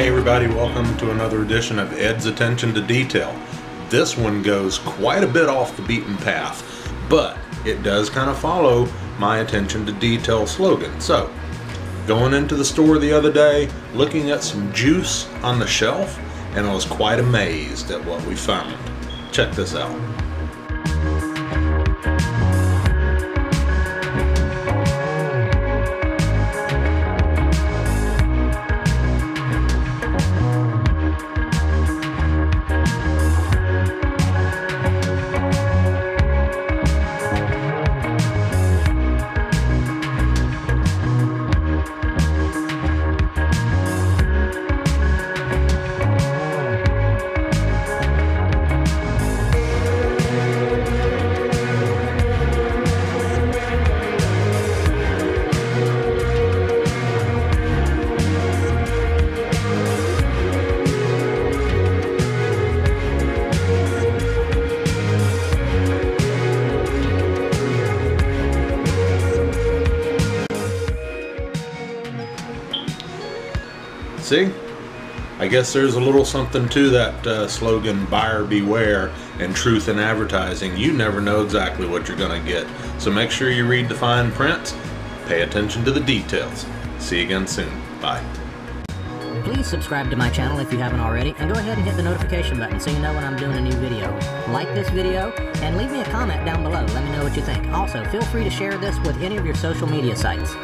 Hey everybody, welcome to another edition of Ed's Attention to Detail. This one goes quite a bit off the beaten path, but it does kind of follow my attention to detail slogan. So, going into the store the other day, looking at some juice on the shelf, and I was quite amazed at what we found. Check this out. See? I guess there's a little something to that uh, slogan, buyer beware, and truth in advertising. You never know exactly what you're going to get. So make sure you read the fine print, pay attention to the details. See you again soon. Bye. Please subscribe to my channel if you haven't already, and go ahead and hit the notification button so you know when I'm doing a new video. Like this video, and leave me a comment down below. Let me know what you think. Also, feel free to share this with any of your social media sites.